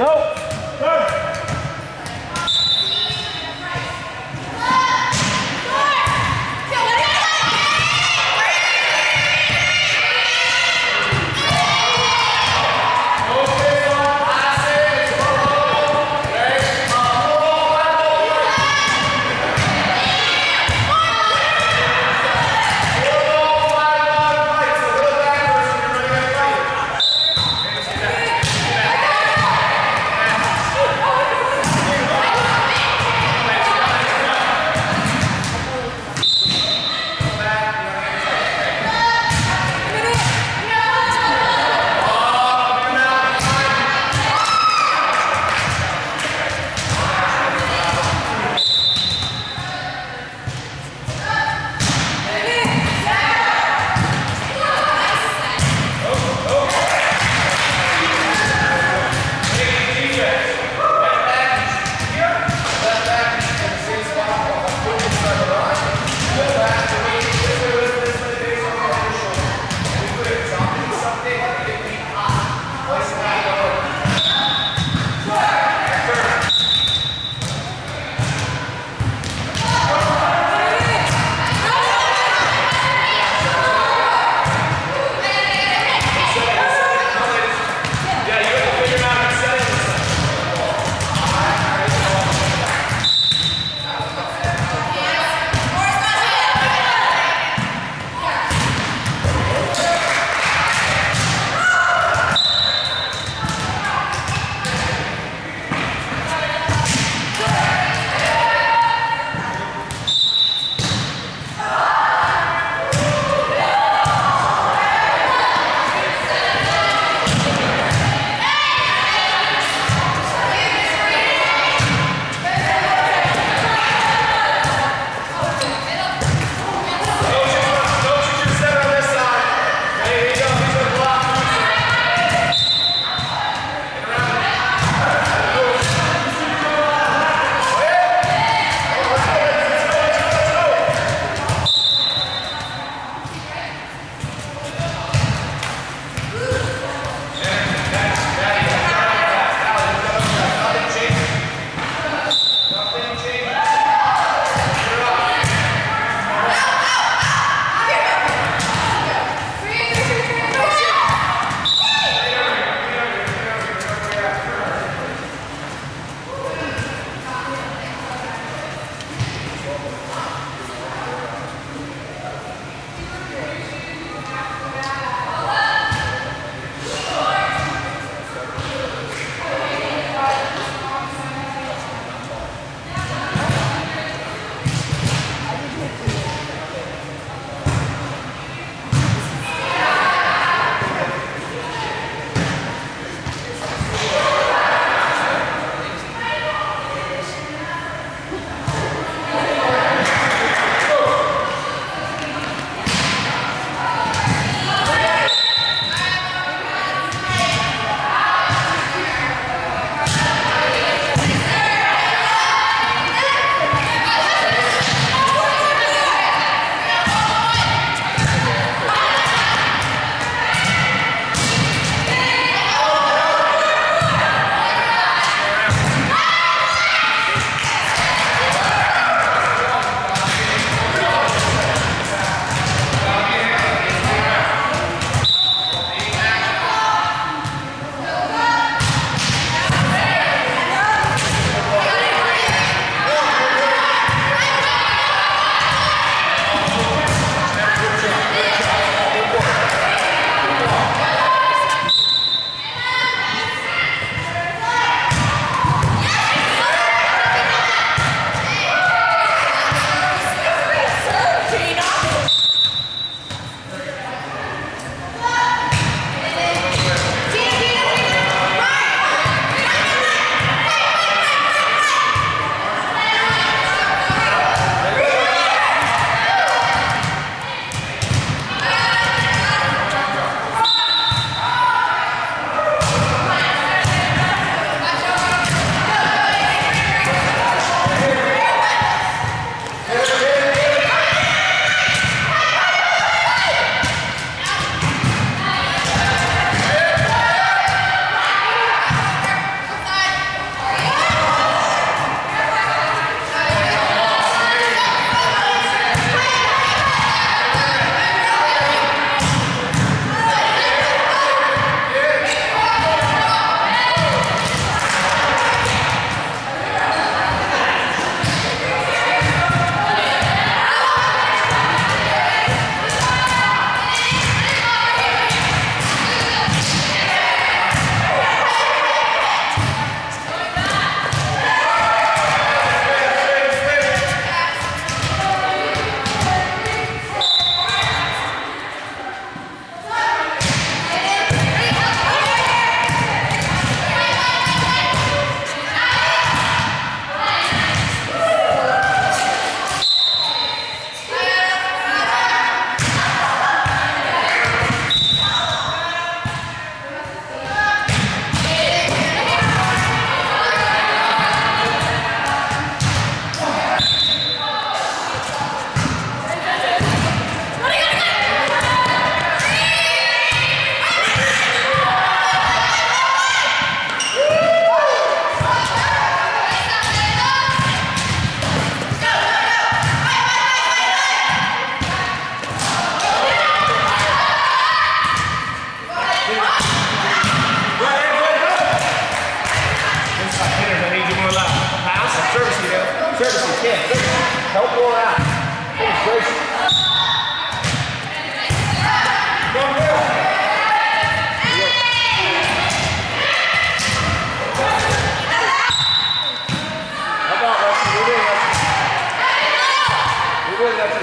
Go! Go!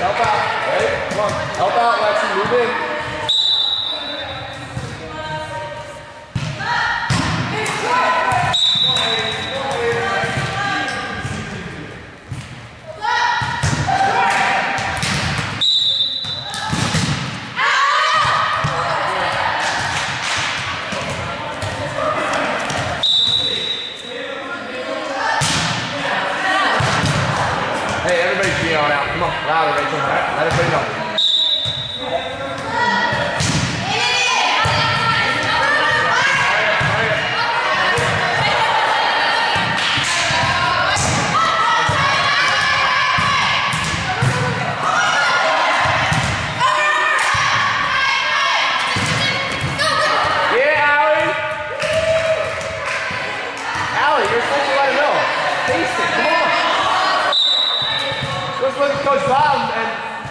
老大，来，老大，我要去炉边。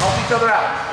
Olha o pitch atrás.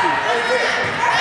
Right there.